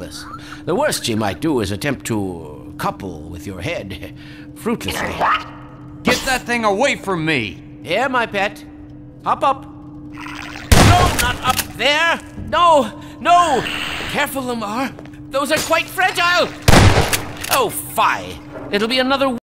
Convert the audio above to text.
harmless. The worst she might do is attempt to couple with your head fruitlessly. Get that thing away from me! Here, my pet. Hop up. No, not up there. No, no. Careful, Lamarr. Those are quite fragile. Oh, fie. It'll be another